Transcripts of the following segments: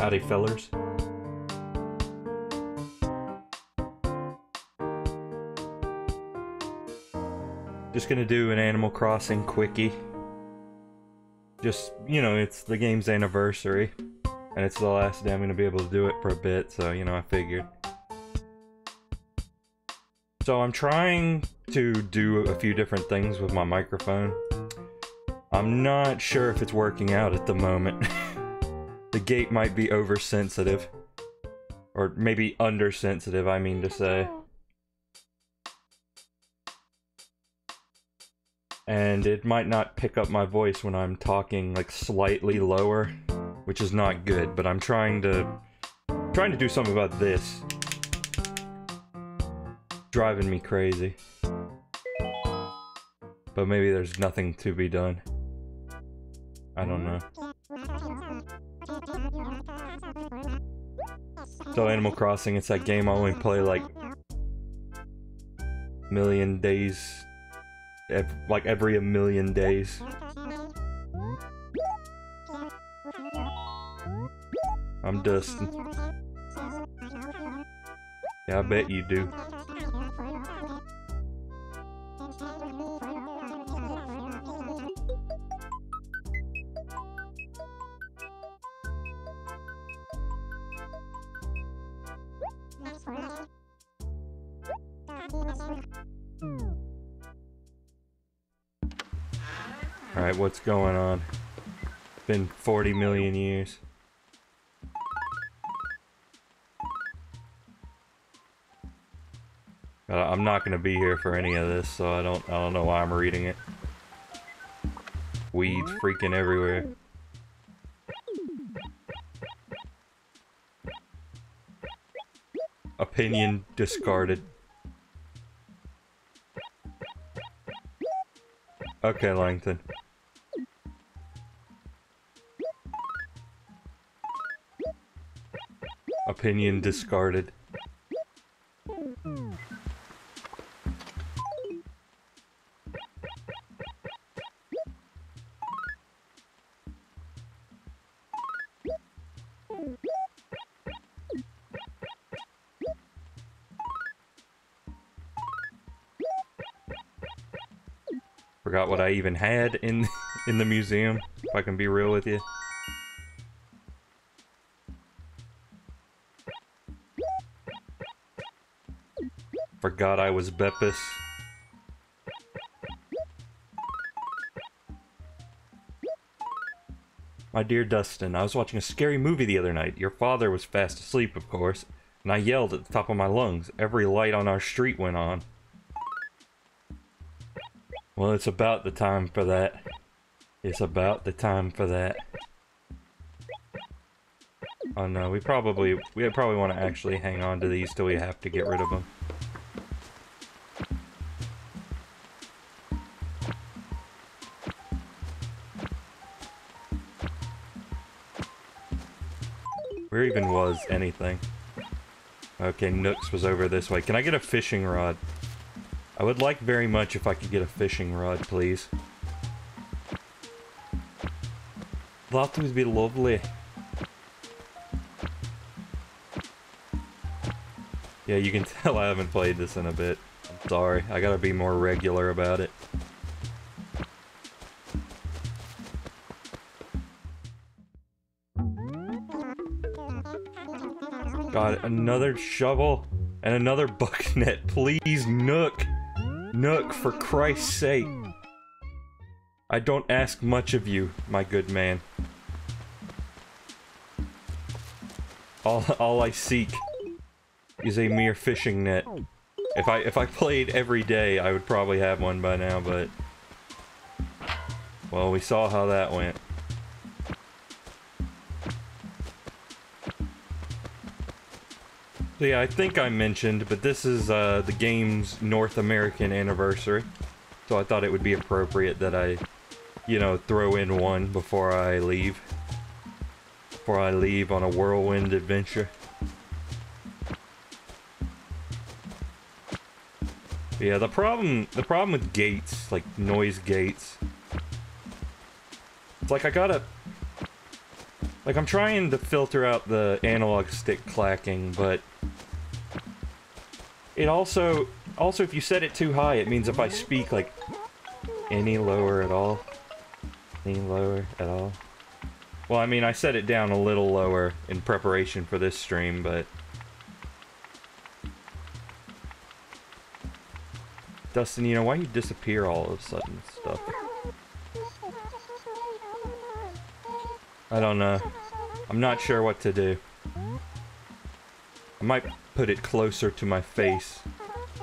Howdy, fellers. Just gonna do an Animal Crossing quickie. Just, you know, it's the game's anniversary. And it's the last day I'm gonna be able to do it for a bit, so, you know, I figured. So I'm trying to do a few different things with my microphone. I'm not sure if it's working out at the moment. the gate might be oversensitive. Or maybe undersensitive, I mean to say. And it might not pick up my voice when I'm talking like slightly lower, which is not good, but I'm trying to trying to do something about this. Driving me crazy. But maybe there's nothing to be done. I don't mm-hmm. know. So Animal Crossing, it's that game I only play like million days, ev like every a million days. I'm Dustin. Yeah, I bet you do. Alright, what's going on? Been 40 million years. I'm not gonna be here for any of this, so I don't I don't know why I'm reading it. Weeds freaking everywhere. Opinion discarded. Okay, Langton. Opinion discarded. I even had in in the museum, if I can be real with you. Forgot I was Beppis. My dear Dustin, I was watching a scary movie the other night. Your father was fast asleep, of course, and I yelled at the top of my lungs. Every light on our street went on. Well, it's about the time for that. It's about the time for that. Oh no, we probably we probably want to actually hang on to these till we have to get rid of them. Where even was anything? Okay, Nooks was over this way. Can I get a fishing rod? I would like very much if I could get a fishing rod, please. That would be lovely. Yeah, you can tell I haven't played this in a bit. I'm sorry. I gotta be more regular about it. God, another shovel and another bucket net. Please, Nook. Nook, for Christ's sake. I don't ask much of you, my good man. All, all I seek is a mere fishing net. If I if I played every day, I would probably have one by now, but... Well, we saw how that went. So yeah, I think I mentioned, but this is uh, the game's North American anniversary. So I thought it would be appropriate that I, you know, throw in one before I leave. Before I leave on a whirlwind adventure. Yeah, the problem, the problem with gates, like noise gates, it's like I gotta, Like, I'm trying to filter out the analog stick clacking, but... It also... Also, if you set it too high, it means if I speak, like, any lower at all... Any lower at all... Well, I mean, I set it down a little lower in preparation for this stream, but... Dustin, you know, why you disappear all of a sudden stuff? I don't know. I'm not sure what to do. I might put it closer to my face.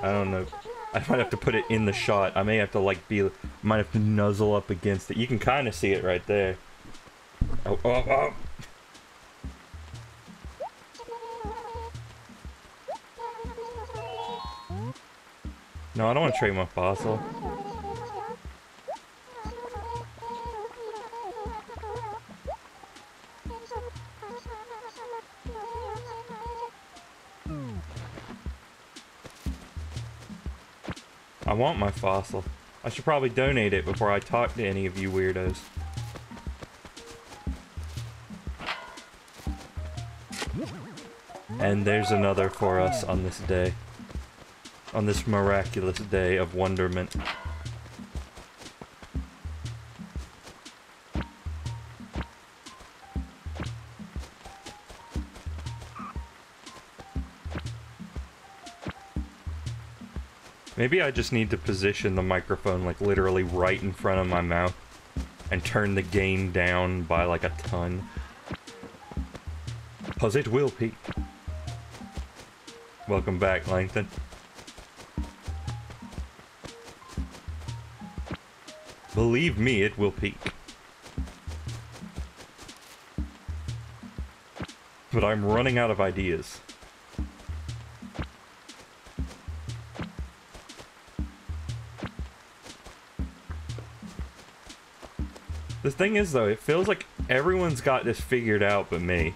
I don't know. I might have to put it in the shot. I may have to like be, might have to nuzzle up against it. You can kind of see it right there. Oh, oh, oh. No, I don't want to trade my fossil. Want my fossil. I should probably donate it before I talk to any of you weirdos. And there's another for us on this day. On this miraculous day of wonderment. Maybe I just need to position the microphone like literally right in front of my mouth and turn the gain down by like a ton. Cause it will peak. Welcome back, Langton. Believe me, it will peak. But I'm running out of ideas. The thing is, though, it feels like everyone's got this figured out but me.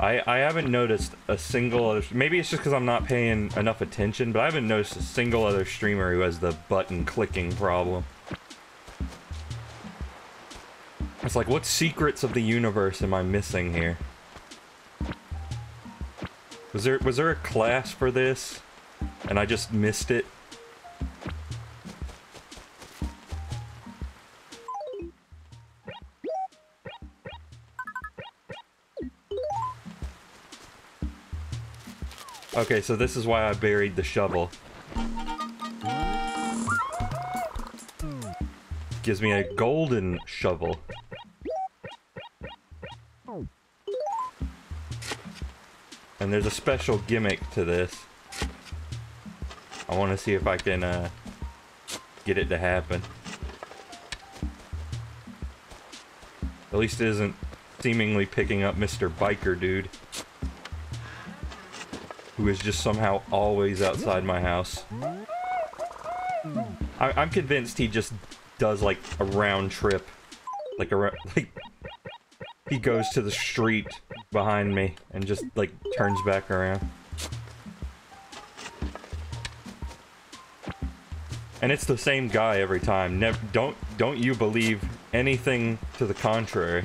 I, I haven't noticed a single other... Maybe it's just because I'm not paying enough attention, but I haven't noticed a single other streamer who has the button clicking problem. It's like, what secrets of the universe am I missing here? Was there was there a class for this? And I just missed it? Okay, so this is why I buried the shovel. Gives me a golden shovel. And there's a special gimmick to this. I want to see if I can uh, get it to happen. At least it isn't seemingly picking up Mr. Biker Dude who is just somehow always outside my house. I am convinced he just does like a round trip, like a like he goes to the street behind me and just like turns back around. And it's the same guy every time. Never, don't don't you believe anything to the contrary.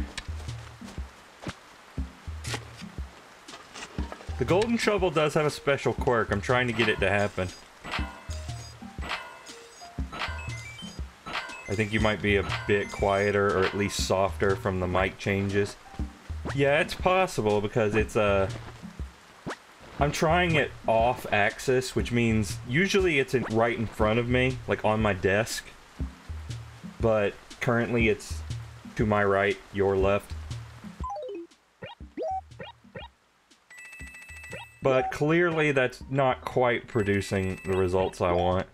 The golden shovel does have a special quirk. I'm trying to get it to happen. I think you might be a bit quieter or at least softer from the mic changes. Yeah, it's possible because it's a... Uh, I'm trying it off axis, which means usually it's in, right in front of me, like on my desk. But currently it's to my right, your left. But clearly that's not quite producing the results I want.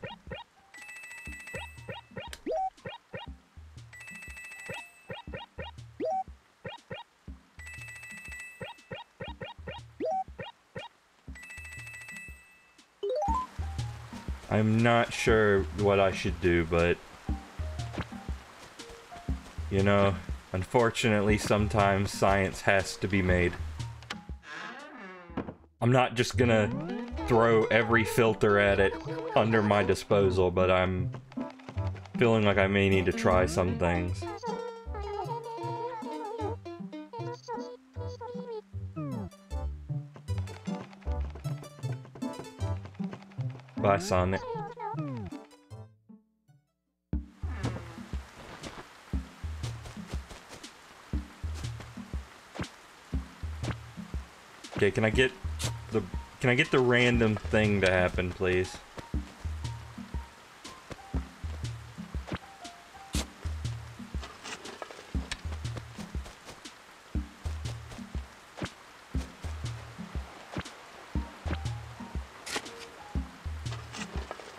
I'm not sure what I should do, but... You know, unfortunately sometimes science has to be made. I'm not just gonna throw every filter at it under my disposal, but I'm feeling like I may need to try some things. Bye, Sonic. Okay, can I get the can I get the random thing to happen, please?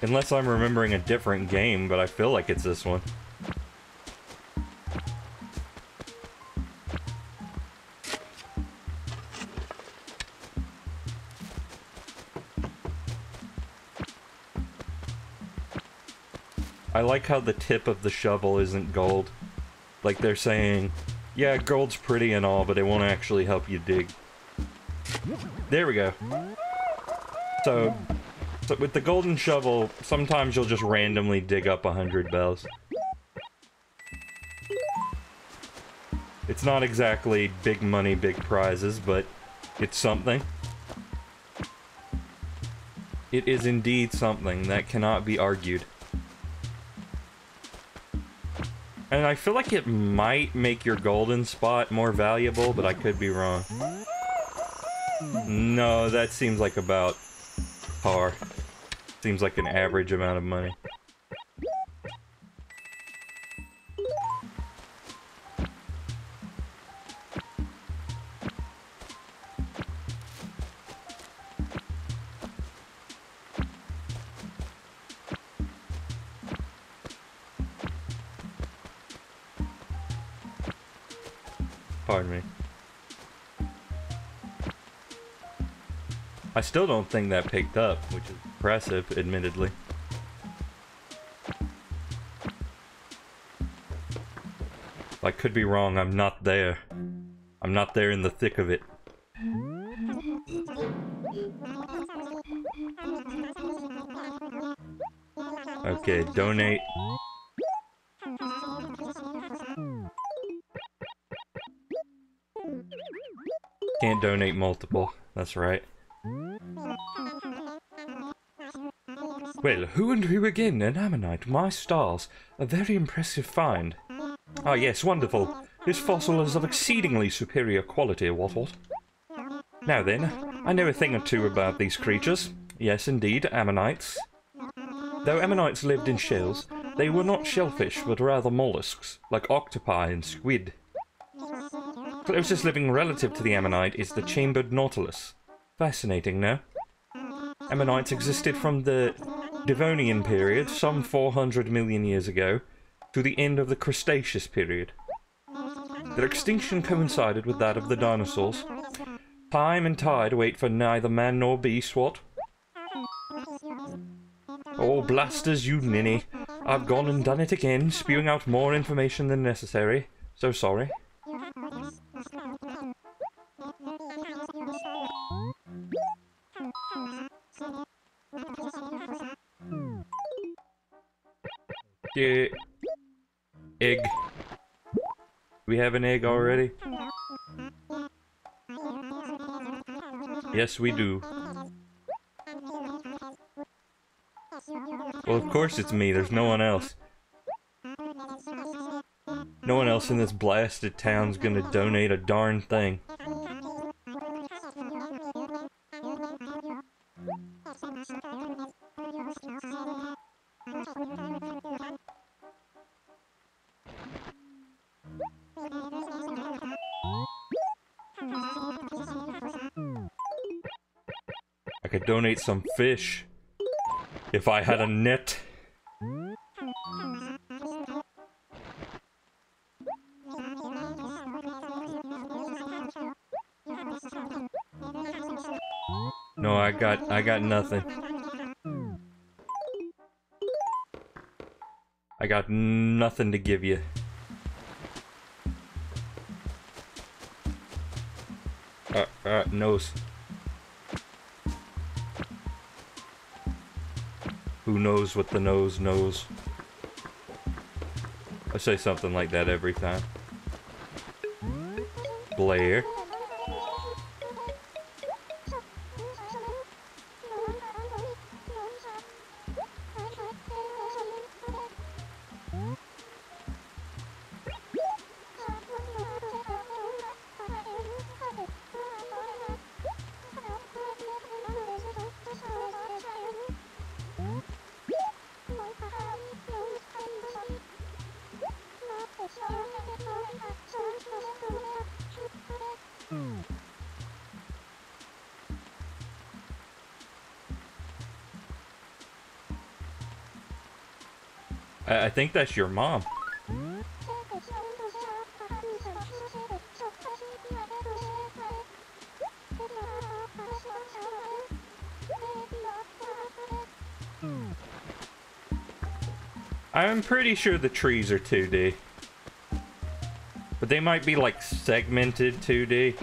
Unless I'm remembering a different game, but I feel like it's this one. Like how the tip of the shovel isn't gold. Like they're saying, yeah, gold's pretty and all, but it won't actually help you dig. There we go. So, so with the golden shovel, sometimes you'll just randomly dig up a hundred bells. It's not exactly big money, big prizes, but it's something. It is indeed something that cannot be argued. And I feel like it might make your golden spot more valuable, but I could be wrong. No, that seems like about par. Seems like an average amount of money. Still don't think that picked up, which is impressive, admittedly. I could be wrong, I'm not there. I'm not there in the thick of it. Okay, donate. Can't donate multiple, that's right. Well, who and who again? An ammonite, my stars. A very impressive find. Ah yes, wonderful. This fossil is of exceedingly superior quality, what what? Now then, I know a thing or two about these creatures. Yes, indeed, ammonites. Though ammonites lived in shells, they were not shellfish, but rather mollusks, like octopi and squid. Closest living relative to the ammonite is the chambered nautilus. Fascinating, no? Ammonites existed from the Devonian period, some 400 million years ago, to the end of the Cretaceous period. Their extinction coincided with that of the dinosaurs. Time and tide wait for neither man nor beast, what? Oh, blasters, you ninny. I've gone and done it again, spewing out more information than necessary. So sorry. Egg. We have an egg already? Yes, we do. Well, of course it's me. There's no one else. No one else in this blasted town's gonna donate a darn thing. Donate some fish. If I had a net. No, I got I got nothing. I got nothing to give you. Uh, uh, nose. Who knows what the nose knows? I say something like that every time. Blair. I, think that's your mom. I'm pretty sure the trees are 2D. But they might be like segmented 2D.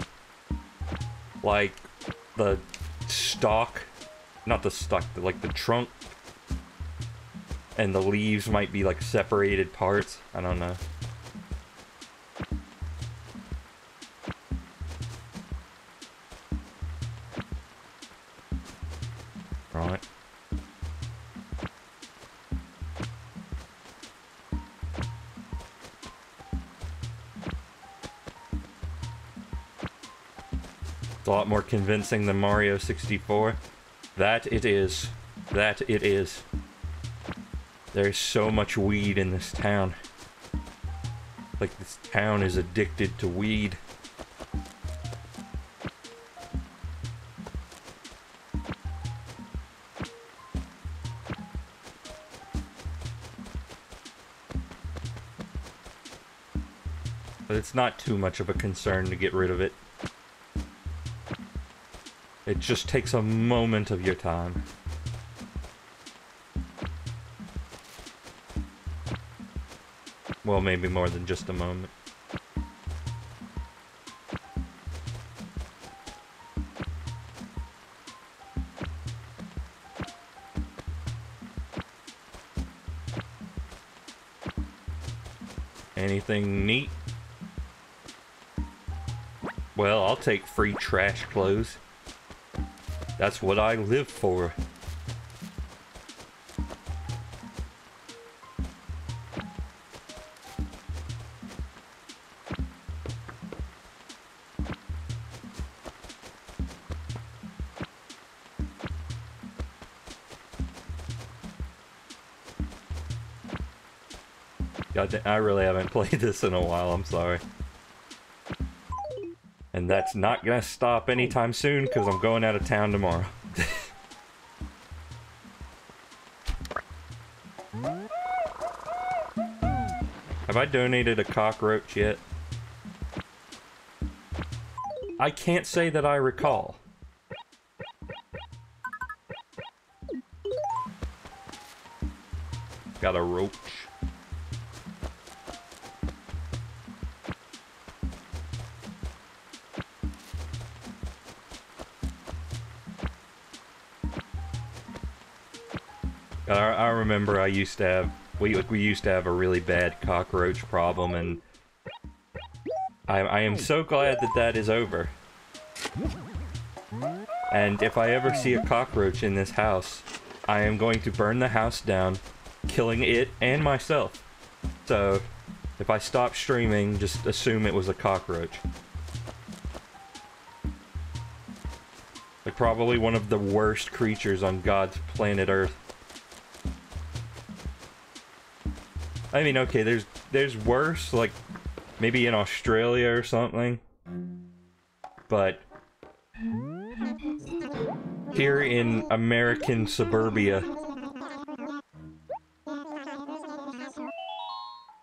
Like the stalk, not the stalk, like the trunk. And the leaves might be like separated parts. I don't know. Right. It's a lot more convincing than Mario 64. That it is. That it is. There's so much weed in this town. Like this town is addicted to weed. But it's not too much of a concern to get rid of it. It just takes a moment of your time. Well, maybe more than just a moment. Anything neat? Well, I'll take free trash clothes. That's what I live for. I really haven't played this in a while, I'm sorry. And that's not gonna stop anytime soon because I'm going out of town tomorrow. Have I donated a cockroach yet? I can't say that I recall. Got a roach. Remember I used to have we we used to have a really bad cockroach problem, and I I am so glad that that is over. And if I ever see a cockroach in this house, I am going to burn the house down, killing it and myself. So, if I stop streaming, just assume it was a cockroach. Like probably one of the worst creatures on God's planet Earth. I mean, okay, there's there's worse, like maybe in Australia or something. But here in American suburbia,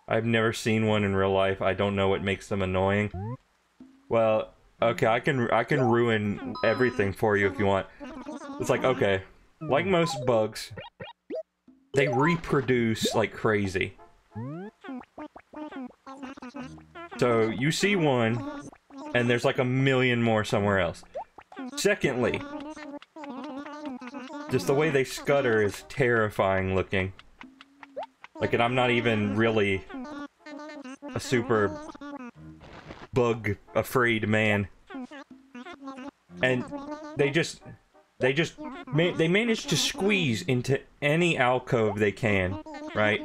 I've never seen one in real life. I don't know what makes them annoying. Well, okay, I can I can ruin everything for you if you want. It's like, okay, like most bugs, they reproduce like crazy. So you see one, and there's like a million more somewhere else. Secondly, just the way they scutter is terrifying looking. Like, and I'm not even really a super bug-afraid man. And they just, they just, they manage to squeeze into any alcove they can, right?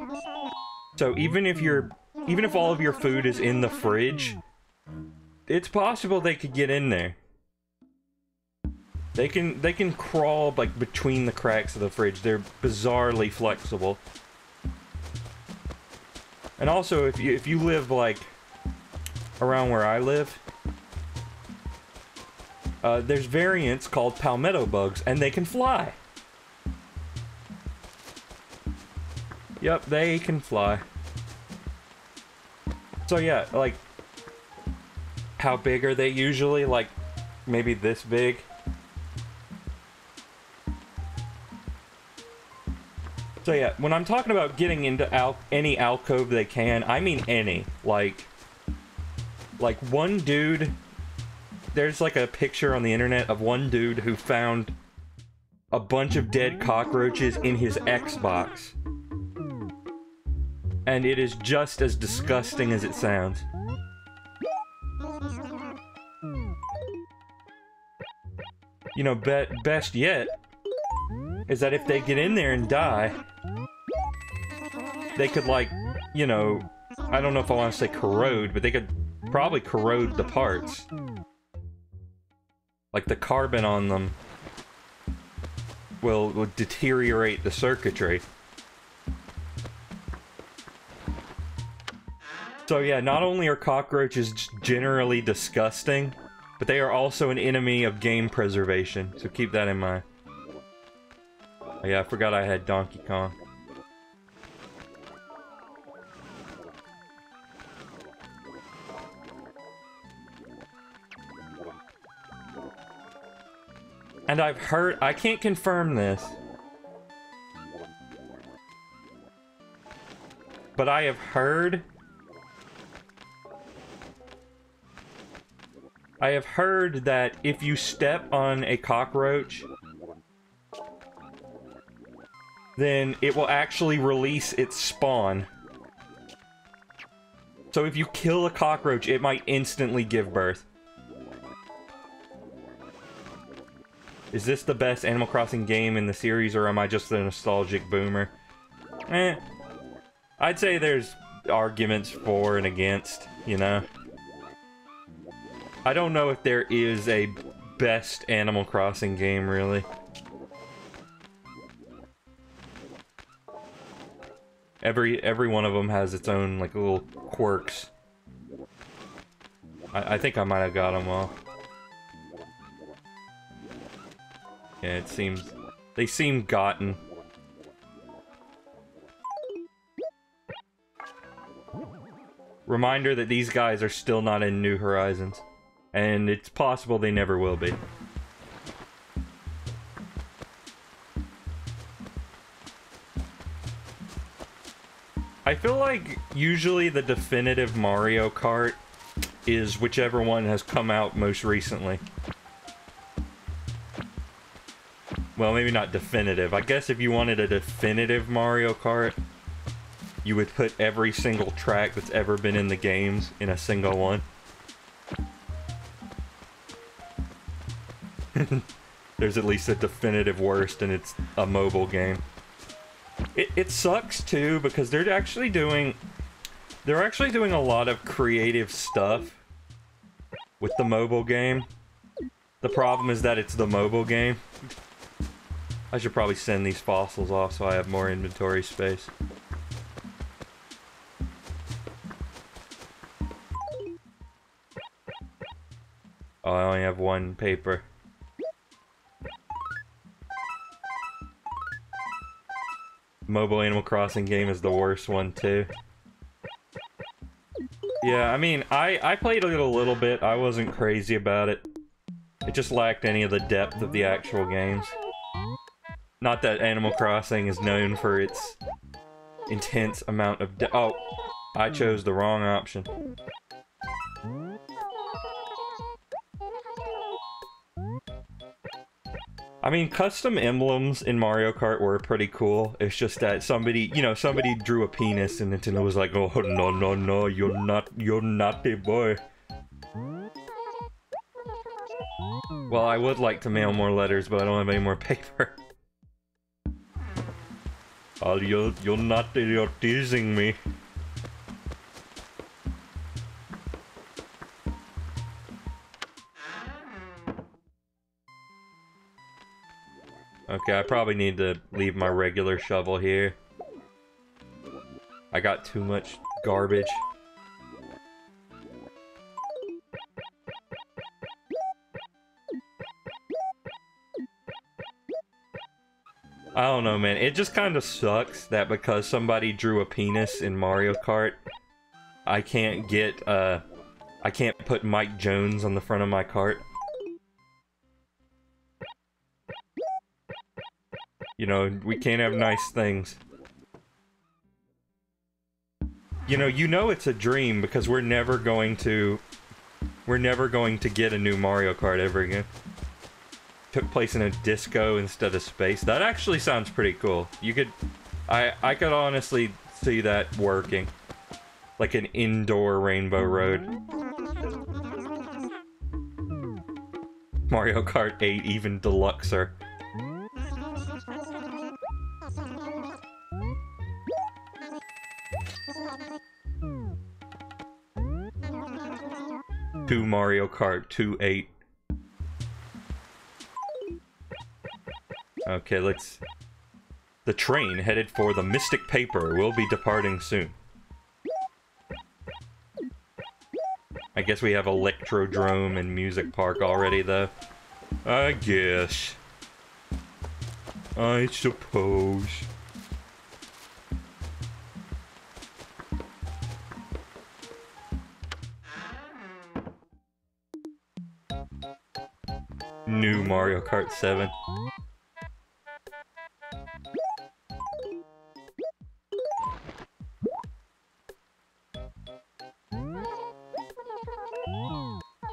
So even if you're even if all of your food is in the fridge, it's possible they could get in there. They can they can crawl like between the cracks of the fridge. They're bizarrely flexible. And also if you if you live like around where I live, uh, there's variants called palmetto bugs and they can fly. Yep, they can fly. So yeah, like, how big are they usually? Like, maybe this big? So yeah, when I'm talking about getting into al any alcove they can, I mean any. Like, like one dude, there's like a picture on the internet of one dude who found a bunch of dead cockroaches in his Xbox. And it is just as disgusting as it sounds. You know, be best yet is that if they get in there and die, they could like, you know, I don't know if I want to say corrode, but they could probably corrode the parts. Like the carbon on them will, will deteriorate the circuitry. So yeah, not only are cockroaches generally disgusting, but they are also an enemy of game preservation, so keep that in mind. Oh, yeah, I forgot I had Donkey Kong. And I've heard, I can't confirm this. But I have heard I have heard that if you step on a cockroach, then it will actually release its spawn. So if you kill a cockroach, it might instantly give birth. Is this the best Animal Crossing game in the series, or am I just a nostalgic boomer? Eh. I'd say there's arguments for and against, you know? I don't know if there is a best Animal Crossing game, really. Every every one of them has its own, like, little quirks. I, I think I might have got them all. Yeah, it seems... They seem gotten. Reminder that these guys are still not in New Horizons. And it's possible they never will be. I feel like usually the definitive Mario Kart is whichever one has come out most recently. Well, maybe not definitive. I guess if you wanted a definitive Mario Kart, you would put every single track that's ever been in the games in a single one. There's at least a definitive worst and it's a mobile game. It, it sucks too because they're actually doing they're actually doing a lot of creative stuff with the mobile game. The problem is that it's the mobile game. I should probably send these fossils off so I have more inventory space. Oh, I only have one paper. Mobile Animal Crossing game is the worst one too. Yeah, I mean, I, I played it a little bit. I wasn't crazy about it. It just lacked any of the depth of the actual games. Not that Animal Crossing is known for its intense amount of Oh, I chose the wrong option. I mean, custom emblems in Mario Kart were pretty cool. It's just that somebody, you know, somebody drew a penis and Nintendo was like, oh, no, no, no, you're not, you're not naughty boy. Well, I would like to mail more letters, but I don't have any more paper. Oh, you're, you're not, you're teasing me. Okay, I probably need to leave my regular shovel here. I got too much garbage. I don't know, man. It just kind of sucks that because somebody drew a penis in Mario Kart, I can't get, uh, I can't put Mike Jones on the front of my cart. You know, we can't have nice things. You know, you know it's a dream because we're never going to... We're never going to get a new Mario Kart ever again. Took place in a disco instead of space. That actually sounds pretty cool. You could... I, I could honestly see that working. Like an indoor Rainbow Road. Mario Kart 8 even deluxer. Two Mario Kart 2 8. Okay, let's... The train headed for the Mystic Paper will be departing soon. I guess we have Electrodrome and Music Park already, though. I guess. I suppose. New Mario Kart 7.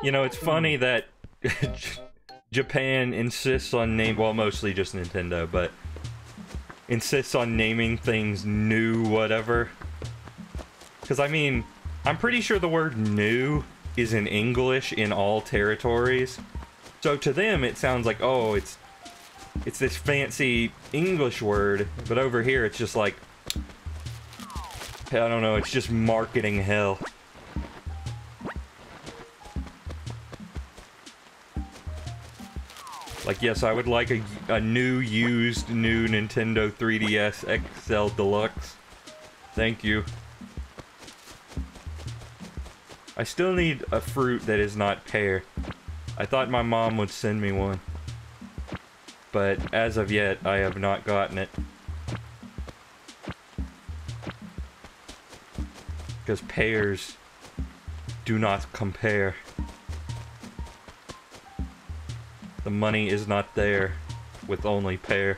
You know, it's funny that Japan insists on name well mostly just Nintendo, but insists on naming things new whatever. Cuz I mean, I'm pretty sure the word new is in English in all territories. So to them it sounds like, "Oh, it's it's this fancy English word," but over here it's just like I don't know, it's just marketing hell. Like, yes, I would like a, a new, used, new Nintendo 3DS XL Deluxe. Thank you. I still need a fruit that is not pear. I thought my mom would send me one. But as of yet, I have not gotten it. Because pears do not compare. The money is not there with only pear.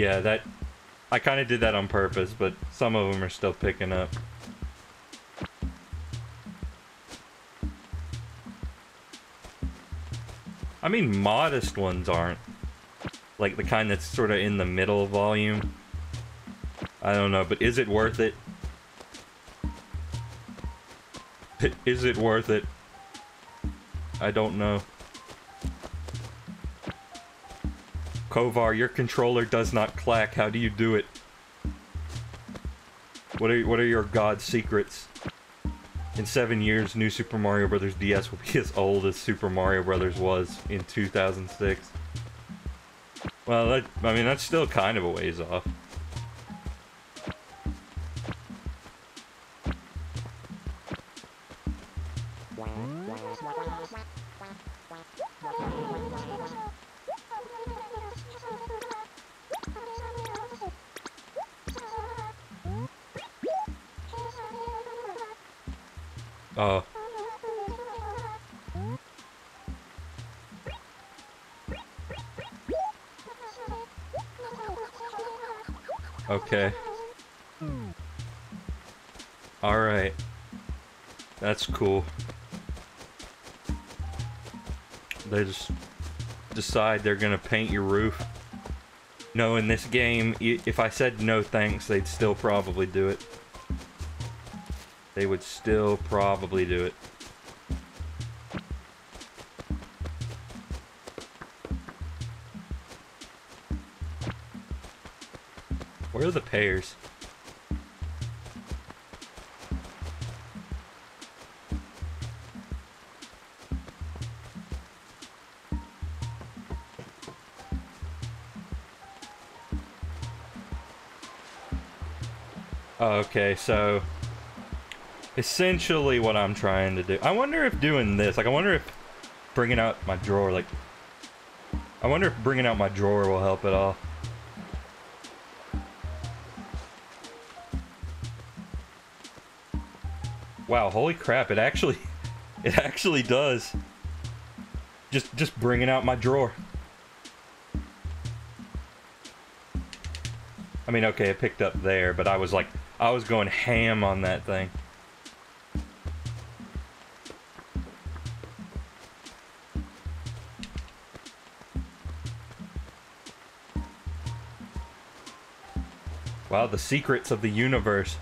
Yeah, that... I kind of did that on purpose, but some of them are still picking up. I mean, modest ones aren't. Like the kind that's sort of in the middle volume. I don't know, but is it worth it? Is it worth it? I don't know. Kovar, your controller does not clack. How do you do it? What are what are your god secrets? In seven years, New Super Mario Bros. DS will be as old as Super Mario Bros. was in 2006. Well, that, I mean, that's still kind of a ways off. That's cool. They just decide they're gonna paint your roof. No, in this game, if I said no thanks, they'd still probably do it they would still probably do it. Where are the pears? Okay, so essentially what I'm trying to do. I wonder if doing this, like I wonder if bringing out my drawer, like I wonder if bringing out my drawer will help at all. Wow, holy crap, it actually, it actually does. Just, just bringing out my drawer. I mean, okay, it picked up there, but I was like, I was going ham on that thing. Wow, the secrets of the universe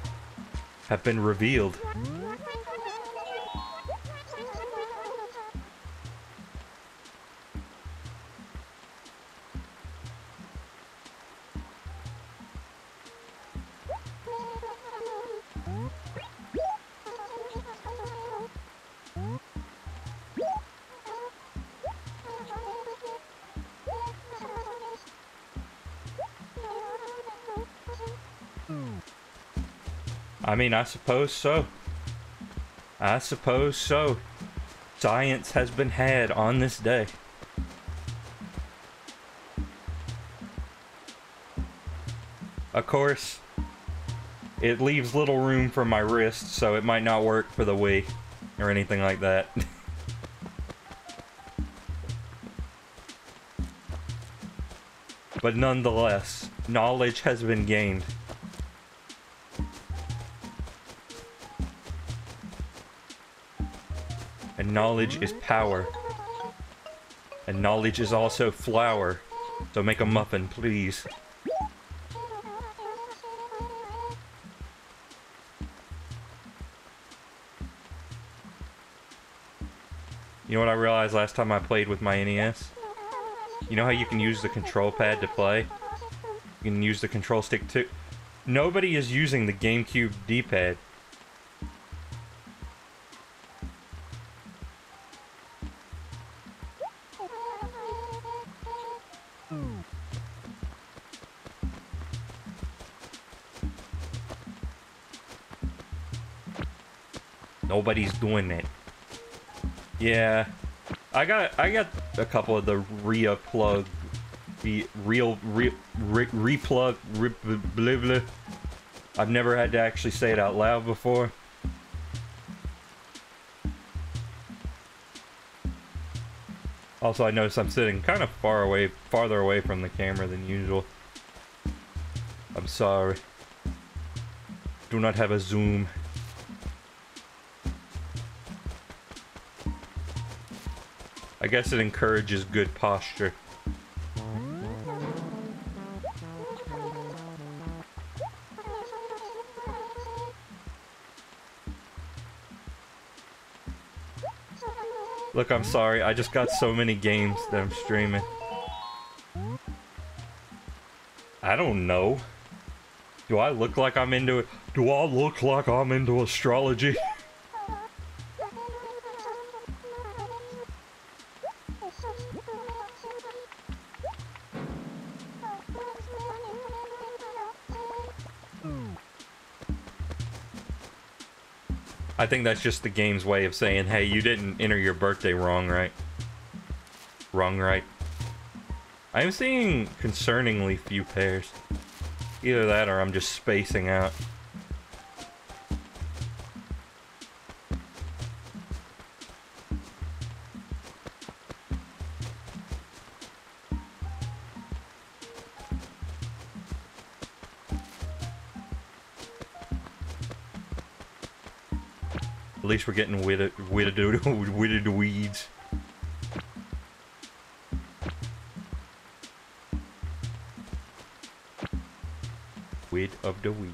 have been revealed. Mean, I suppose so. I suppose so. Science has been had on this day. Of course, it leaves little room for my wrist, so it might not work for the Wii or anything like that. but nonetheless, knowledge has been gained. And knowledge is power. And knowledge is also flour. So make a muffin, please. You know what I realized last time I played with my NES? You know how you can use the control pad to play? You can use the control stick too. Nobody is using the GameCube D-pad. Nobody's doing it. Yeah, I got I got a couple of the Ria plug, the real re, re, replug, re, blah, blah. I've never had to actually say it out loud before. Also, I notice I'm sitting kind of far away, farther away from the camera than usual. I'm sorry. Do not have a zoom. I guess it encourages good posture. Look, I'm sorry. I just got so many games that I'm streaming. I don't know. Do I look like I'm into it? Do I look like I'm into astrology? Think that's just the game's way of saying, hey, you didn't enter your birthday wrong, right? Wrong, right? I am seeing concerningly few pairs. Either that or I'm just spacing out. We're getting witted, witted, witted weeds. Wid of the weed.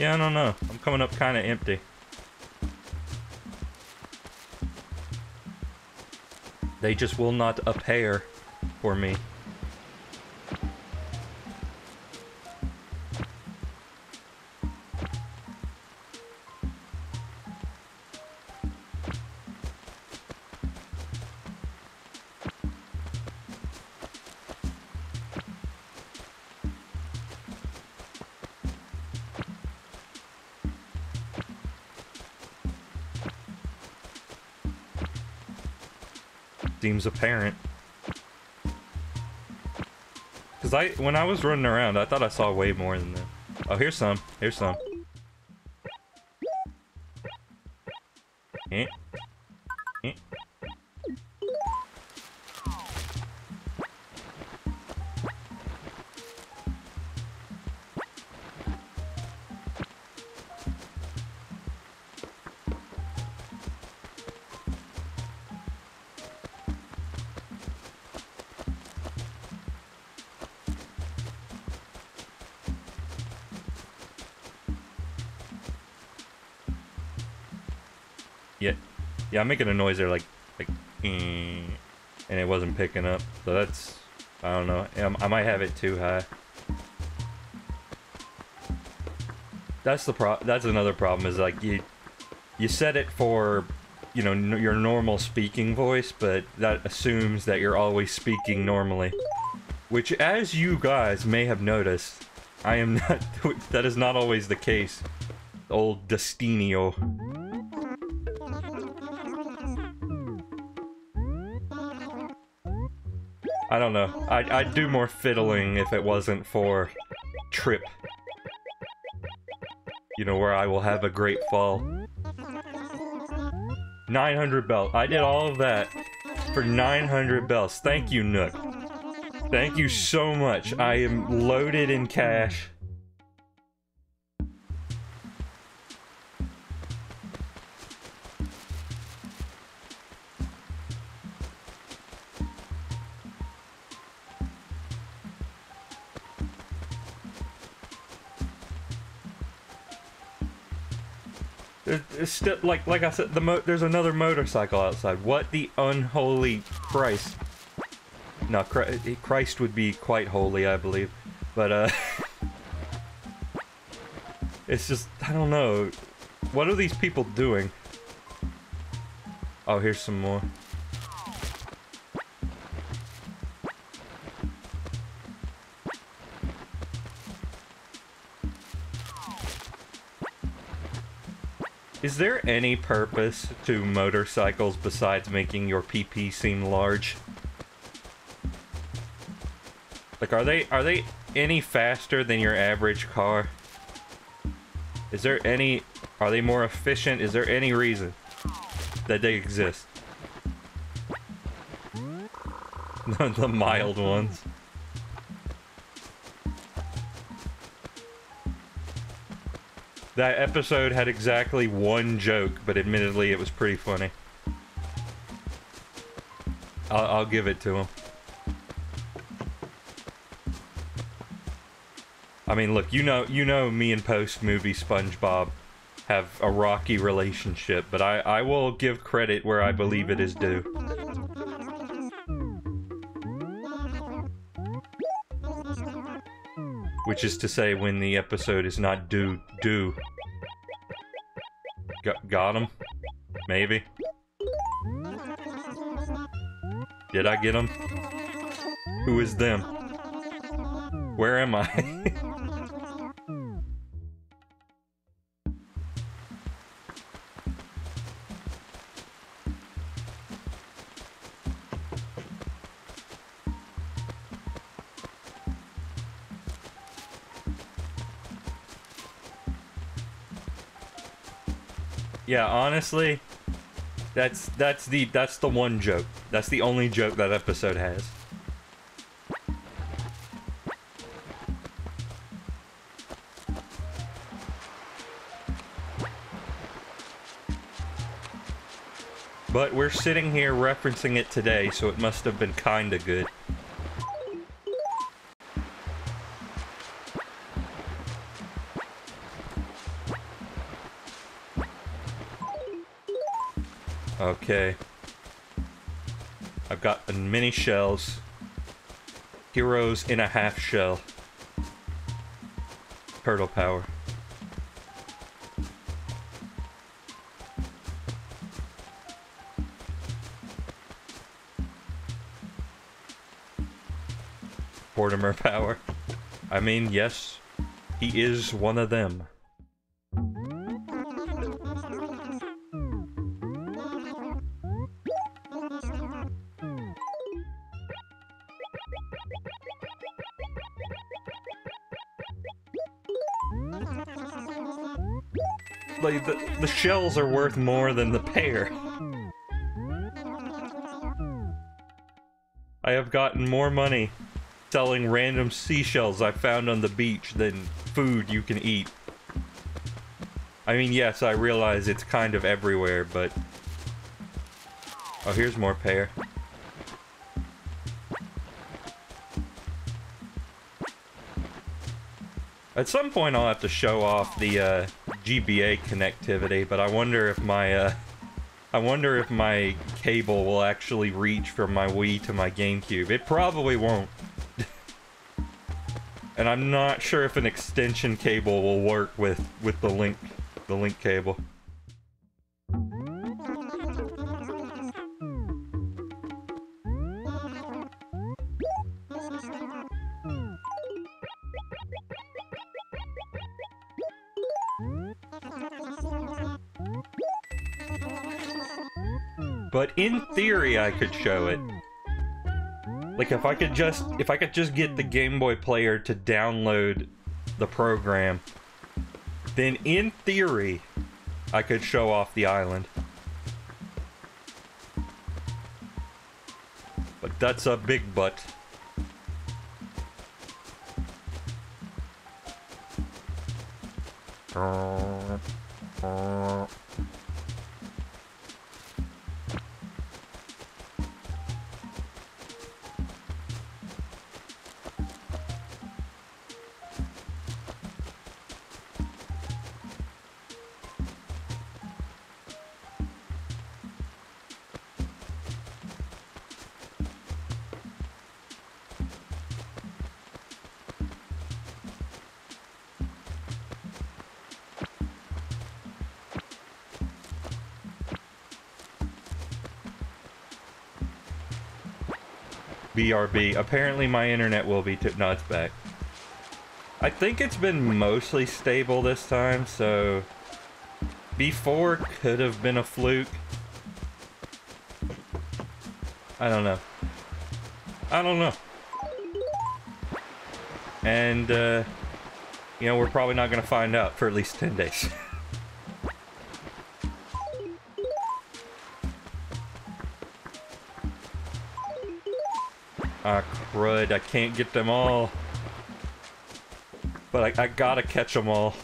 Yeah, I don't know. I'm coming up kind of empty. They just will not appear for me. Seems apparent. Cause I, when I was running around, I thought I saw way more than that. Oh, here's some. Here's some. Yeah, I'm making a noise there, like, like, and it wasn't picking up. So that's, I don't know. I might have it too high. That's the pro. That's another problem. Is like you, you set it for, you know, your normal speaking voice, but that assumes that you're always speaking normally. Which, as you guys may have noticed, I am not. that is not always the case. Old Destinio. Don't know. I'd, I'd do more fiddling if it wasn't for Trip. You know, where I will have a great fall. 900 bells. I did all of that for 900 bells. Thank you, Nook. Thank you so much. I am loaded in cash. Like like I said. The there's another motorcycle outside. What the unholy Christ? No, Christ would be quite holy, I believe. But uh, it's just I don't know. What are these people doing? Oh, here's some more. Is there any purpose to motorcycles besides making your PP seem large? Like, are they are they any faster than your average car? Is there any... Are they more efficient? Is there any reason that they exist? the mild ones. That episode had exactly one joke, but admittedly it was pretty funny. I'll, I'll give it to him. I mean, look, you know, you know, me and post movie SpongeBob have a rocky relationship, but I, I will give credit where I believe it is due. Which is to say, when the episode is not due, due. Got, got him? Maybe. Did I get him? Who is them? Where am I? Yeah, honestly, that's that's the that's the one joke. That's the only joke that episode has. But we're sitting here referencing it today, so it must have been kinda good. Okay. I've got mini shells. Heroes in a half shell. Turtle power. Mortimer power. I mean, yes, he is one of them. Shells are worth more than the pair. I have gotten more money selling random seashells I found on the beach than food you can eat. I mean, yes, I realize it's kind of everywhere, but... Oh, here's more pear. At some point I'll have to show off the uh, GBA connectivity, but I wonder if my uh, I wonder if my cable will actually reach from my Wii to my GameCube. It probably won't. and I'm not sure if an extension cable will work with with the link the link cable. But in theory, I could show it. Like if I could just if I could just get the Game Boy player to download the program, then in theory, I could show off the island. But that's a big but. BRB. Apparently my internet will be too. No, it's back. I think it's been mostly stable this time, so... Before could have been a fluke. I don't know. I don't know. And, uh... You know, we're probably not going to find out for at least 10 days. crud. I can't get them all. But I, I gotta catch them all.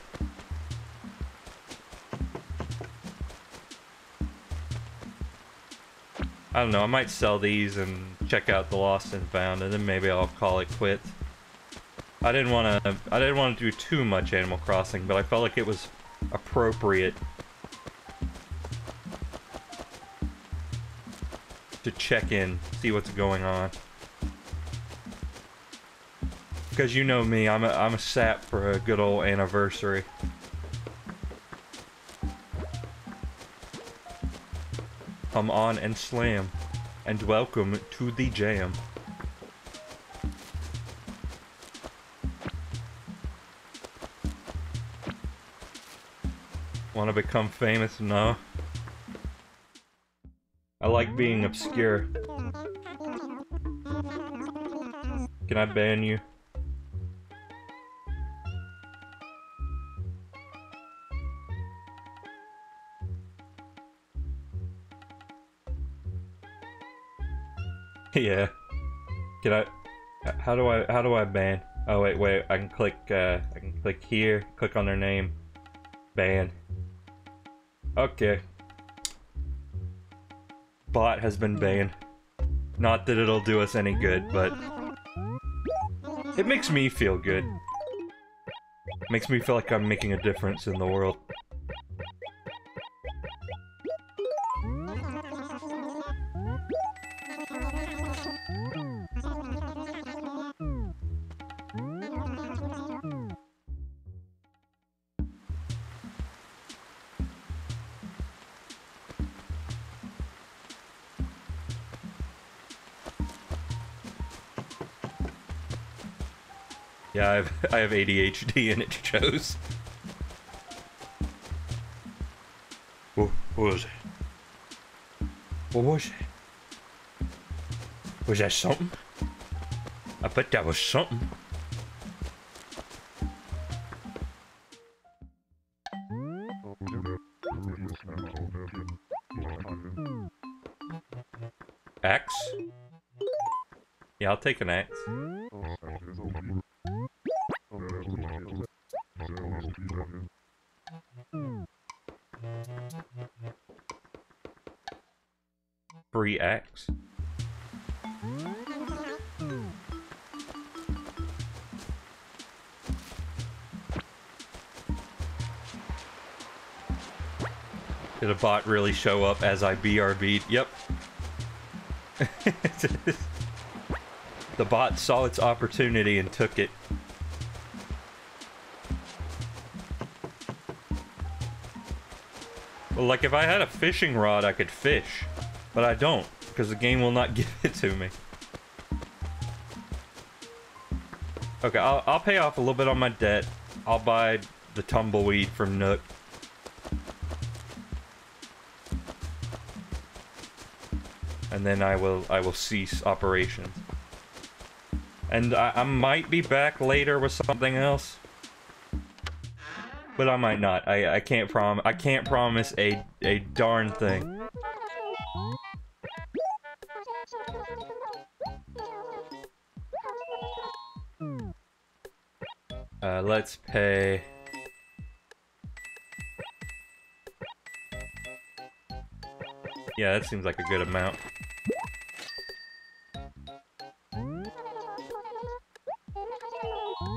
I don't know, I might sell these and check out the Lost and Found, and then maybe I'll call it quits. I didn't want to. I didn't want to do too much Animal Crossing, but I felt like it was appropriate to check in, see what's going on. Because you know me, I'm a, I'm a sap for a good old anniversary. Come on and slam. And welcome to the jam. Want to become famous? No. I like being obscure. Can I ban you? How do I? How do I ban? Oh wait, wait. I can click. Uh, I can click here. Click on their name. Ban. Okay. Bot has been banned. Not that it'll do us any good, but it makes me feel good. Makes me feel like I'm making a difference in the world. I have, ADHD and it shows. What, what was it? What was it? Was that something? I bet that was something. X? Yeah, I'll take an X. Did a bot really show up as I BRB'd? Yep. the bot saw its opportunity and took it. Well, like if I had a fishing rod, I could fish. But I don't, because the game will not give it to me. Okay, I'll, I'll pay off a little bit on my debt. I'll buy the tumbleweed from Nook. And then I will I will cease operations. And I, I might be back later with something else. But I might not. I, I can't prom I can't promise a a darn thing. Let's pay... Yeah, that seems like a good amount.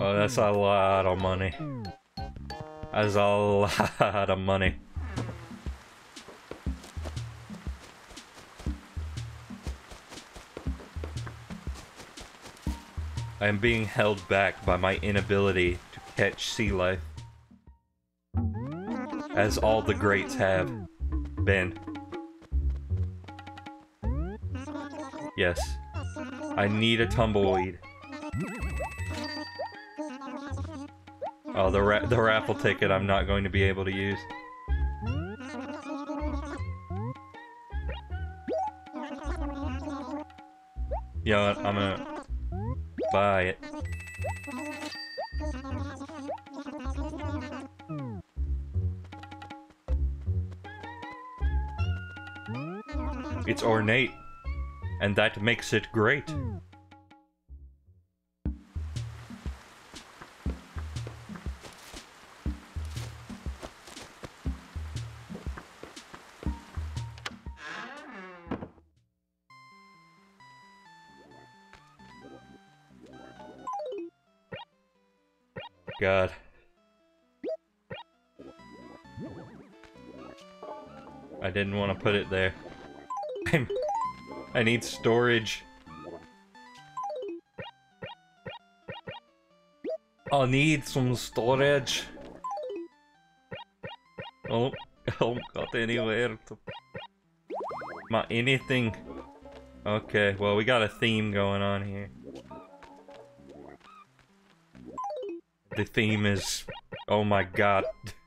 Oh, that's a lot of money. That's a lot of money. I am being held back by my inability catch sea life. As all the greats have been. Yes. I need a tumbleweed. Oh, the, ra the raffle ticket I'm not going to be able to use. You know what? I'm gonna buy it. It's ornate, and that makes it great. God. I didn't want to put it there. I need storage. I need some storage. Oh, don't oh, got anywhere to... My anything. Okay, well we got a theme going on here. The theme is... Oh my god.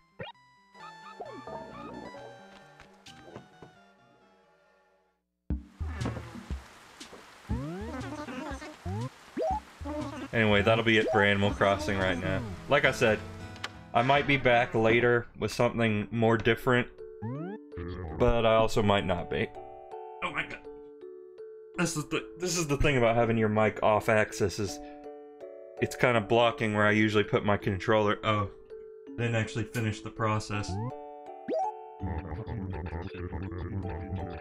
that'll be it for Animal Crossing right now. Like I said, I might be back later with something more different, but I also might not be. Oh my god. This is the this is the thing about having your mic off axis is it's kind of blocking where I usually put my controller. Oh, didn't actually finish the process.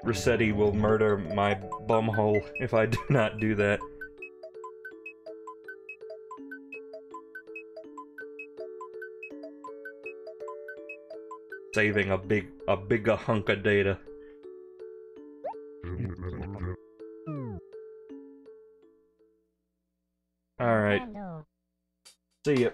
Resetti will murder my bumhole if I do not do that. Saving a big, a bigger hunk of data. Alright. See ya.